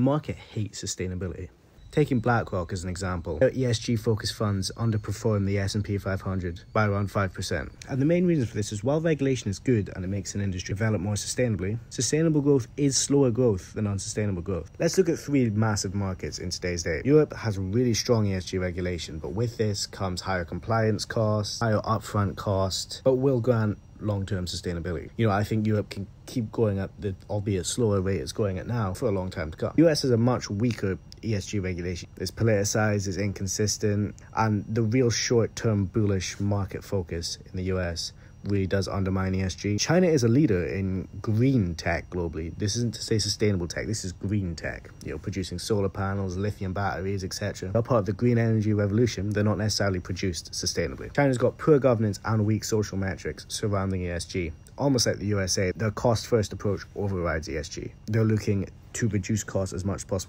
market hates sustainability. Taking BlackRock as an example, uh, their ESG-focused funds underperform the S&P 500 by around 5%. And the main reason for this is while regulation is good and it makes an industry develop more sustainably, sustainable growth is slower growth than unsustainable growth. Let's look at three massive markets in today's day. Europe has really strong ESG regulation, but with this comes higher compliance costs, higher upfront cost, but will grant long-term sustainability. You know, I think Europe can keep going at the albeit slower rate it's going at now for a long time to come. US is a much weaker ESG regulation. It's politicized, it's inconsistent, and the real short-term bullish market focus in the US really does undermine ESG. China is a leader in green tech globally. This isn't to say sustainable tech, this is green tech. You know, producing solar panels, lithium batteries, etc. They're part of the green energy revolution, they're not necessarily produced sustainably. China's got poor governance and weak social metrics surrounding ESG. Almost like the USA, their cost first approach overrides ESG. They're looking to reduce costs as much as possible